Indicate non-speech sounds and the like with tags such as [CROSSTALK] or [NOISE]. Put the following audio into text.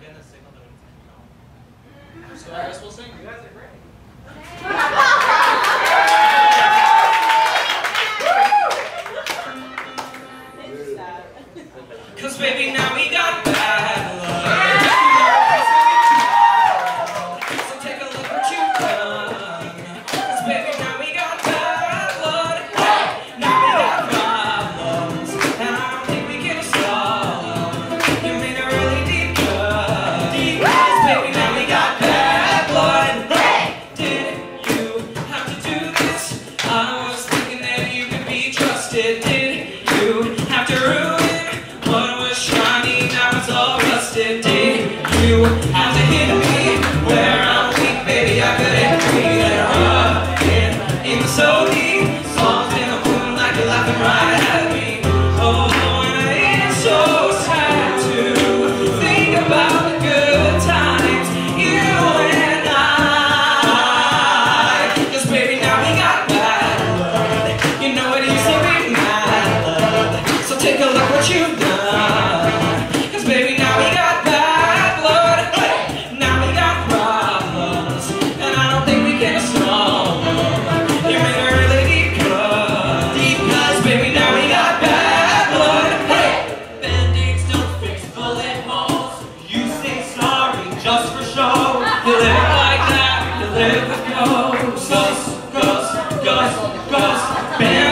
goodness, signal that it's mm-hmm. So I guess we'll sing. You guys are great. [LAUGHS] Cause baby, now we got you have to hit me where I'm weak, baby? I couldn't in, the in the moonlight, you're laughing right at me. Oh, so to think about the good times you and baby, now we got bad blood. You know it used to be blood. So take a look what done. Just for show. You live like that, you live with ghosts. Ghosts, ghosts, ghosts, ghosts.